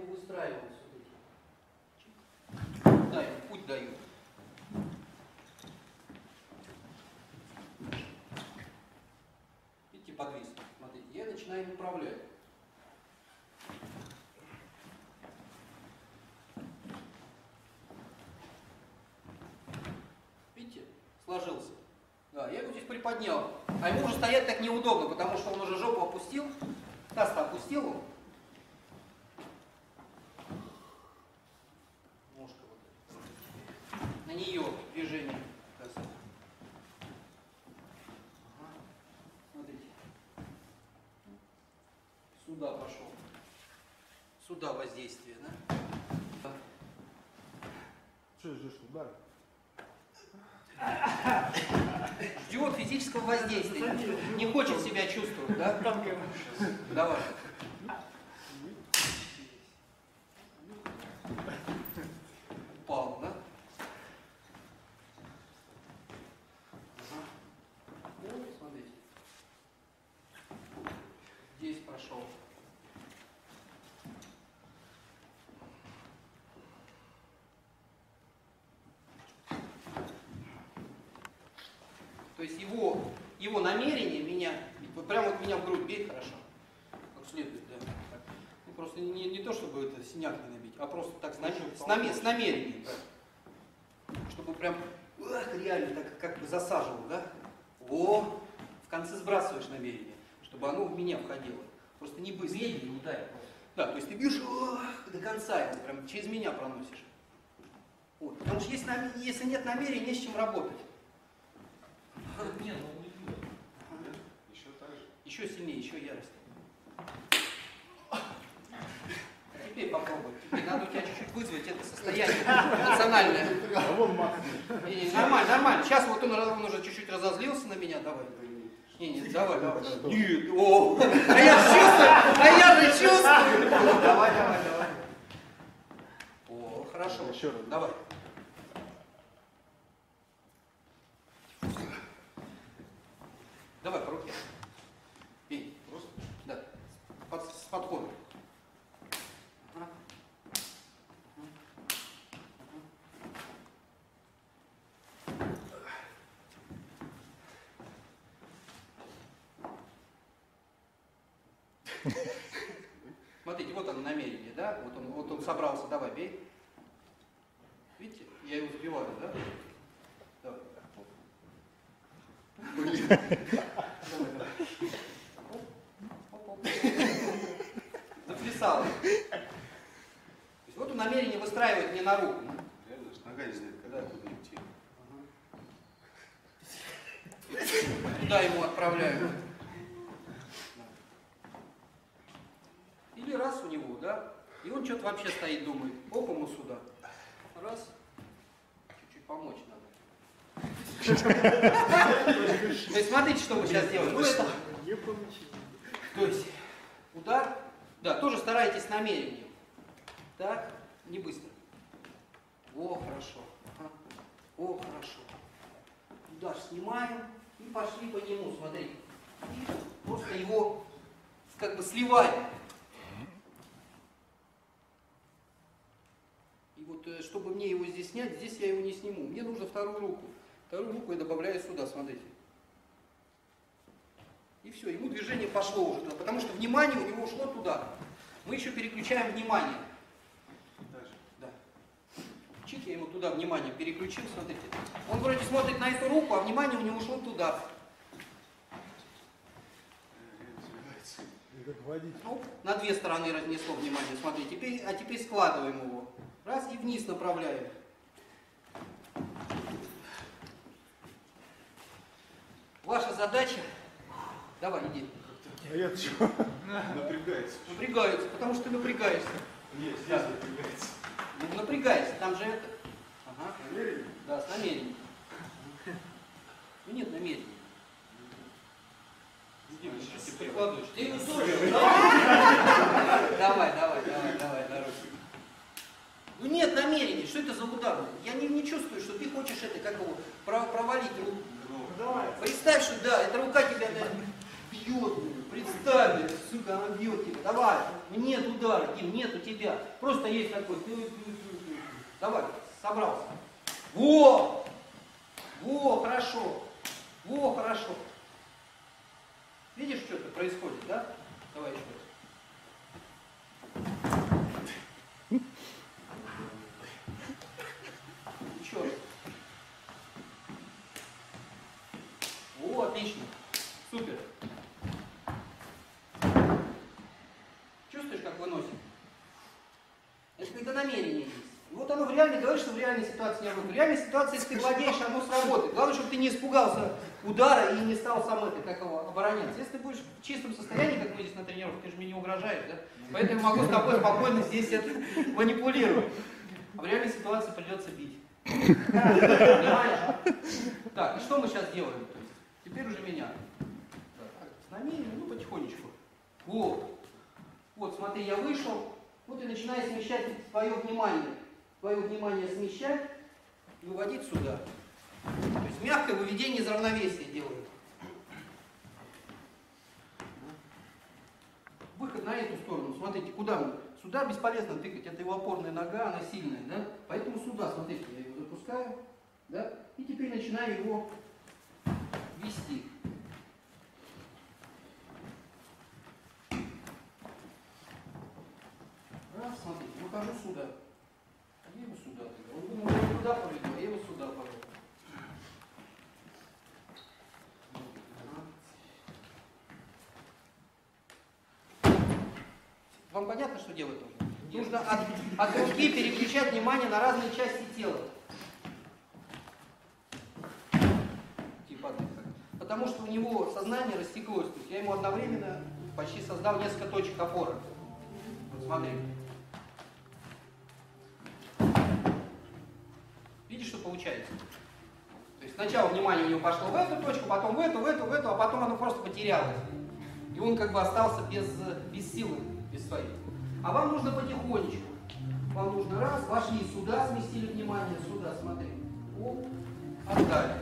выстраиваю сюда. Да, ему путь даю. Видите, подвис. Смотрите, я начинаю управлять. Видите, сложился. Да, я его здесь приподнял. А ему уже стоять так неудобно, потому что он уже жопу опустил. Таз-то опустил он. Ножка вот эта. На нее движение. Ага. Смотрите. Сюда пошел. Сюда воздействие, да? Что ждешь, удар? Ждет физического воздействия. Не хочет себя чувствовать, да? Давай. Упал, да? Ага. Ну, смотрите. Здесь прошел. То есть его, его намерение меня, прямо вот меня в грудь бей хорошо, как следует, да. так. Ну, просто не, не то, чтобы это синяк не набить, а просто так с, намер- с, наме- с намерением, да. Чтобы прям эх, реально так как бы засаживал, да. Во, в конце сбрасываешь намерение, чтобы оно в меня входило. Просто не быстро. Медленно ударь. Да, то есть ты бьешь ох, до конца его, прям через меня проносишь. Вот. Потому что если, если нет намерения, не с чем работать. Нет, ну. Еще так же. Еще сильнее, еще ярость. Теперь попробуй. Теперь надо у тебя чуть-чуть вызвать это состояние эмоциональное. А. Не, не, нормально, нормально. Сейчас вот он, он уже чуть-чуть разозлился на меня. Давай. Не, не, давай, давай. давай. Нет, о, а я же чувствую, а я же чувствую. Давай, давай, давай. О, хорошо. Еще раз. Давай. Давай, по руке. Бей. Просто? Да. Под- с подходом. Ага. Ага. Смотрите, вот оно намерение, да? Вот он, вот он собрался, давай, бей. Видите, я его сбиваю, да? Давай, давай. Оп, оп, оп. Заплясал. То есть вот он намерение выстраивает мне на руку. Реально, аж нога не знает, когда куда идти. Куда ему отправляю? Или раз у него, да? И он что-то вообще стоит, думает, оп, ему сюда. Раз. Чуть-чуть помочь надо. То есть смотрите, что мы сейчас делаем. Ну, это- Не получилось. То есть удар, да, тоже старайтесь намерением. Так, не быстро. О, хорошо. Ага. О, хорошо. Удар снимаем и пошли по нему, смотрите. И просто его как бы сливаем. И вот э, чтобы мне его здесь снять, здесь я его не сниму. Мне нужно вторую руку. Вторую руку я добавляю сюда, смотрите. И все, ему движение пошло уже туда, потому что внимание у него ушло туда. Мы еще переключаем внимание. Да. Чик, я ему туда внимание переключил, смотрите. Он вроде смотрит на эту руку, а внимание у него ушло туда. Ну, на две стороны разнесло внимание, смотри. Теперь, а теперь складываем его. Раз и вниз направляем. Ваша задача... Давай, иди. А я чего? Напрягается. Напрягаются, потому что ты напрягаешься. Нет, здесь напрягается. Ну, напрягайся, там же это... Ага. Намерение? Да, с намерением. Ну нет намерения. Ты прикладываешь. Ты его тоже. Давай, давай, давай, давай, дорогой. Ну нет намерения. Что это за удар? Я не, не чувствую, что ты хочешь это, как его, про- провалить руку. Представь, что да, эта рука тебя да, бьет. Представь, сука, она бьет тебя. Давай, нет удара, Дим, нет у тебя. Просто есть такой. Давай, собрался. Во! Во, хорошо. Во, хорошо. Видишь, что-то происходит, да? Давай еще раз. Еще раз. О, отлично. Супер. Чувствуешь, как выносит? Это когда намерение есть. И вот говорит, что в реальной ситуации не работает. В реальной ситуации, если ты владеешь, оно сработает. Главное, чтобы ты не испугался удара и не стал сам это, как его, обороняться. Если ты будешь в чистом состоянии, как мы здесь на тренировке, ты же мне не угрожаешь, да? Поэтому я могу с тобой спокойно здесь это манипулировать. А в реальной ситуации придется бить. Понимаешь? Так, и что мы сейчас делаем? Теперь уже меня. С намерением, ну потихонечку. Вот. Вот, смотри, я вышел. Вот и начинаю смещать твое внимание. Твое внимание смещать и выводить сюда. То есть мягкое выведение из равновесия делаю. Выход на эту сторону. Смотрите, куда мы? Сюда бесполезно тыкать, это его опорная нога, она сильная, да? Поэтому сюда, смотрите, я его запускаю, да? И теперь начинаю его вести. Раз, смотрите, выхожу сюда. А я его сюда тыкаю. Он думал, я туда поведу, а я его сюда поведу. Вам понятно, что делать нужно? Нужно от, от руки переключать внимание на разные части тела. Типа. Потому что у него сознание растеклось. То есть я ему одновременно почти создал несколько точек опоры. Вот смотри. Видишь, что получается? То есть сначала внимание у него пошло в эту точку, потом в эту, в эту, в эту, а потом оно просто потерялось. Он как бы остался без, без силы, без своей. А вам нужно потихонечку. Вам нужно раз, вошли сюда, сместили внимание, сюда, смотри. Оп, отдали.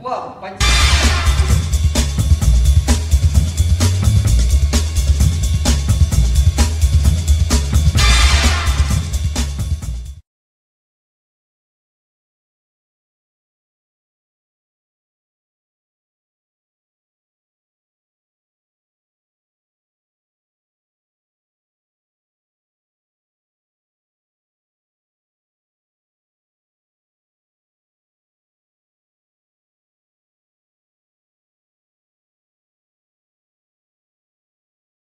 Плавно, подняли.